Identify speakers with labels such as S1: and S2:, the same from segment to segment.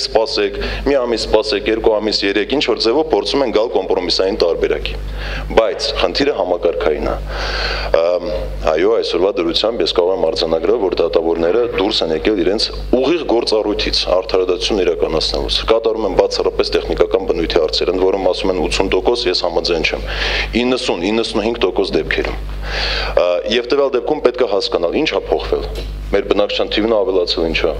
S1: սպասեք, մի ամիս սպասեք, երկու ամիս, երեք, ինչ որ ձևով փորձում են գալ կոմպրոմիսային տարբերակի։ Բայց խնդիրը համակարգային է։ Այո, այսօրվա դրությամբ ես կարող եմ արձանագրել, որ դատավորները դուրս են եկել իրենց ուղիղ գործառույթից արդարադատություն իրականացնելուց։ Կատարում են բացառապես տեխնիկական բնույթի հարցեր, ընդ որում ասում են 80% ես համաձայն չեմ։ 90-95% դեպքերում։ Եվ տվյալ դեպքում պետք է հասկանալ ինչ է փոխվել։ Մեր բնակչության թիվն ավելացել ինչա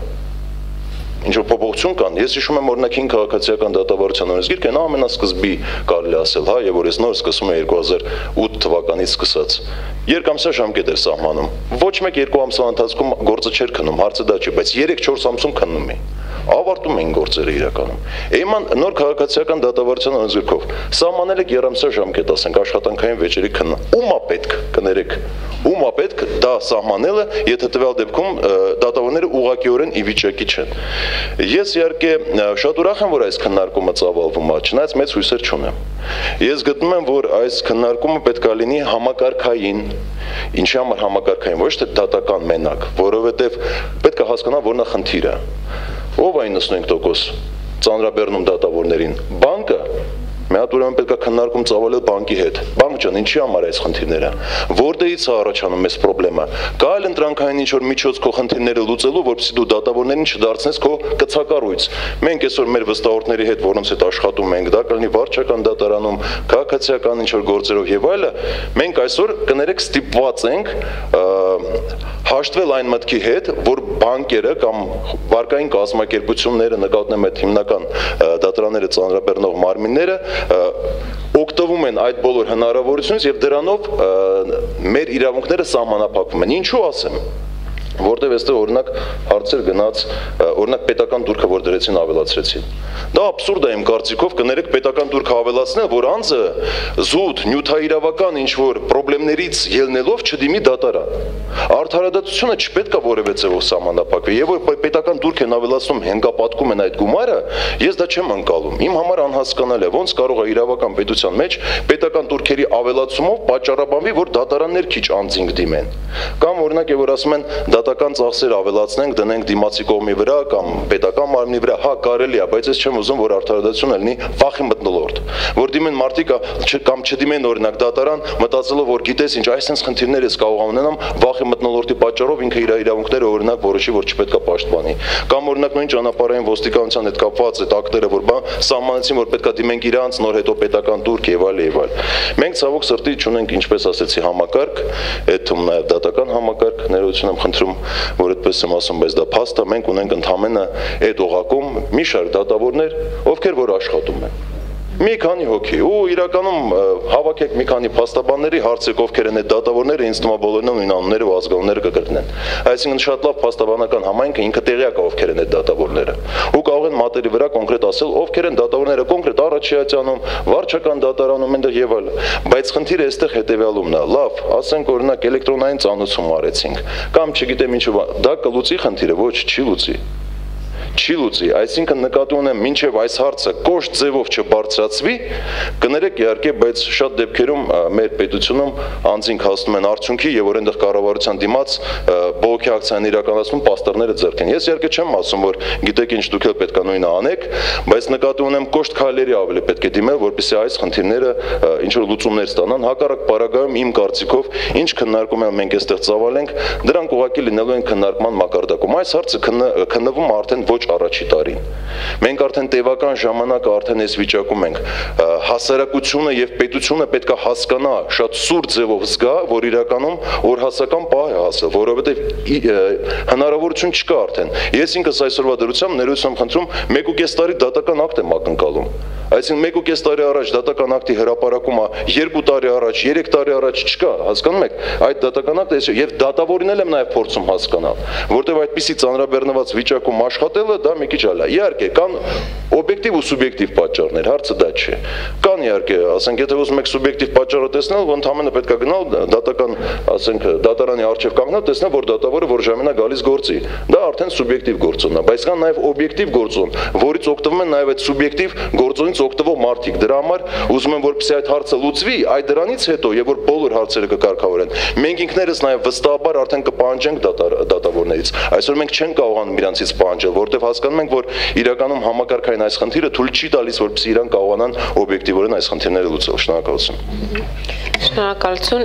S1: ինչ որ փոփոխություն կան։ Ես հիշում եմ օրինակ 5 քաղաքացիական դատավարության օրենսգիրքը նա ամենասկզբի կարելի ասել, հա, եւ որ ես նոր սկսում եմ 2008 թվականից սկսած։ Երկամսյա ժամկետ էր սահմանում։ Ոչ մեկ երկու ամսվա ընթացքում գործը չէր քնում, հարցը դա չէ, բայց 3-4 ամսում քննում էին ավարտում էին գործերը իրականում։ Էйման նոր քաղաքացիական դատավարության անձրկով. Սահմանել եք երամսյա ժամկետ, ասենք աշխատանքային վեճերի քննը։ Ումա պետք կներեք։ Ումա պետք դա սահմանելը, եթե տվյալ դեպքում դատավորները ուղղակիորեն ի վիճակի չեն։ Ես իհարկե շատ ուրախ եմ, որ այս քննարկումը ծավալվում է, չնայած մեծ հույսեր չունեմ։ Ես գտնում եմ, որ այս քննարկումը պետքա լինի համակարգային, ինչի համար համակարգային, ոչ թե դատական մենակ, որովհետև պետք է հասկանալ, որ նա խնդիր է ով է 95% ծանրաբեռնում դատավորներին բանկը Մի հատ ուրեմն պետք է քննարկում ծավալել բանկի հետ։ Բանկ ջան, ինչի համար այս խնդիրները։ Որտեղից է առաջանում այս խնդրեմը։ Կա այլ ընտրանքային ինչ որ միջոց քո խնդիրները լուծելու, որպեսզի դու դատավորներին չդարձնես քո կցակառույց։ Մենք այսօր մեր վստահորդների հետ, որոնց հետ աշխատում ենք, դա կլինի վարչական դատարանում, քաղաքացիական ինչ որ գործերով եւ այլը, մենք այսօր կներեք ստիպված ենք հաշտվել այն մտքի հետ, որ բանկերը կամ վարկային կազմակերպությունները նկատնեմ այդ հիմնական դատարանները ծանրաբեռնող մարմինները օգտվում են այդ բոլոր հնարավորությունից եւ դրանով մեր իրավունքները սահմանափակվում են։ Ինչու ասեմ որտեվ այստեղ օրինակ հարցեր գնաց օրինակ պետական դուրքը որ դրեցին ավելացրեցին դա абսուրդ է իմ կարծիքով կներեք պետական դուրքը ավելացնել որ անձը զուտ նյութաիրավական ինչ որ խնդիրներից ելնելով չդիմի դատարան արդարադատությունը չպետք է որևէ ձևով սահմանափակվի եւ որ պետական դուրք են ավելացնում հենգապատկում են այդ գումարը ես դա չեմ անցալում իմ համար անհասկանալի է ոնց կարող է իրավական պետության մեջ պետական դուրքերի ավելացումով պատճառաբանվի որ դատարաններ քիչ անձինք դիմեն կամ օրինակ է որ ասում են դա դատական ծախսեր ավելացնենք, դնենք դիմացի կողմի վրա կամ պետական մարմնի վրա, հա կարելի է, բայց ես չեմ ուզում, որ արդարադատությունը լինի վախի մտնոլորտ, որ դիմեն մարտիկ կամ չդիմեն օրինակ դատարան, մտածելով, որ գիտես ինչ, այսպես խնդիրներ ես կարող ունենամ, վախի մտնոլորտի պատճառով ինքը իր իրավունքները օրինակ որոշի, որ չպետք է պաշտպանի։ Կամ օրինակ նույն ճանապարհային ոստիկանության հետ կապված այդ ակտերը, որ բա սահմանեցին, որ պետքա դիմենք իրանց, նոր հետո պետական դուրք եւ այլ եւ այլ։ Մենք ցավոք սրտի չունենք, ինչպես ասեցի, համակարգ, այդ թվում նաեւ դատական համակարգ, ներողություն եմ խնդրում որ այդպես եմ ասում, բայց դա փաստ է, մենք ունենք ընդհանրապես այդ օղակում մի շարք դատավորներ, ովքեր որ աշխատում են մի քանի հոգի ու իրականում հավաքեք մի քանի փաստաբանների հարցեք ովքեր են այդ դատավորները ինձ թվում է բոլորն նույն անունները ու ազգանունները կգտնեն այսինքն շատ լավ փաստաբանական համայնքը ինքը տեղյակ է ովքեր են այդ դատավորները ու կարող են մատերի վրա կոնկրետ ասել ովքեր են դատավորները կոնկրետ առաջիացանում վարչական դատարանում այնտեղ եւ այլ բայց խնդիրը այստեղ հետեւյալումն է. Լավ ասենք օրինակ էլեկտրոնային ծանուցում արեցինք կամ չգիտեմ ինչ դա կլուծի խնդիրը ոչ չի լուծի չի լուծի, այսինքն նկատի ունեմ մինչև այս հարցը կոշտ ձևով չբարձրացվի, կներեք իհարկե, բայց շատ դեպքերում մեր պետությունում անձինք հասնում են արդյունքի եւ այնտեղ կառավարության դիմաց բողոքի ակցիան իրականացնում պաստորները ձեռքեն։ Ես իհարկե չեմ ասում, որ գիտեք ինչ դուք էլ պետք է նույնը անեք, բայց նկատի ունեմ կոշտ քայլերի ավելի պետք է դիմել, որպեսզի այս խնդիրները ինչ որ լուծումներ ստանան։ Հակառակ պարագայում իմ կարծիքով ինչ քննարկում են մենք այստեղ ծավալենք, դրանք ուղղակի լինելու են քննարկման մակարդակում։ Այս հարցը քննվում արդեն ոչ առաջի տարին։ Մենք արդեն տևական ժամանակ արդեն այս վիճակում ենք։ Հասարակությունը եւ պետությունը պետք է հասկանա շատ սուր ձևով զգա, որ իրականում օրհասական պահ է հասել, որովհետեւ հնարավորություն չկա արդեն։ Ես ինքս այսօրվա դրությամբ ներողություն խնդրում 1.5 տարի դատական ակտ եմ ակնկալում։ Այսինքն 1.5 տարի առաջ դատական ակտի հրապարակումը 2 տարի առաջ, 3 տարի առաջ չկա, հասկանում եք։ Այդ դատական ակտը եւ դատավորին էլ եմ նաեւ փորձում հասկանալ, որտեւ այդպիսի ծանրաբեռնված վիճակում աշխատելը դա մի քիչ այլ է։ Իհարկե, կան օբյեկտիվ ու սուբյեկտիվ պատճառներ, հարցը դա չէ։ Կան իհարկե, ասենք, եթե ուզում եք սուբյեկտիվ պատճառը տեսնել, ամենը պետք է գնալ դատական, ասենք, դատարանի արչև կանգնալ, տեսնել, որ դատավորը որ ժամին է գալիս գործի։ Դա արդեն սուբյեկտիվ գործոն է, բայց կան նաև օբյեկտիվ գործոն, որից օգտվում են նաև այդ սուբյեկտիվ գործոնից օգտվող մարդիկ։ Դրա համար ուզում եմ որպեսզի այդ հարցը լուծվի, այդ դրանից հետո եւ որ բոլոր հարցերը կկարգավորեն։ Մենք ինքներս նաեւ վստահաբար արդեն կպահանջենք դատավորներից։ Այսօր մենք չենք կարողանում իրանցից պահանջել, որովհետեւ հասկանում ենք, որ իրականում համակարգային այս խնդիրը թույլ չի տալիս, որպեսզի իրան կարողանան օբյեկտիվորեն այս խնդիրները լուծել։ Շնորհակալություն։
S2: Շնորհակալություն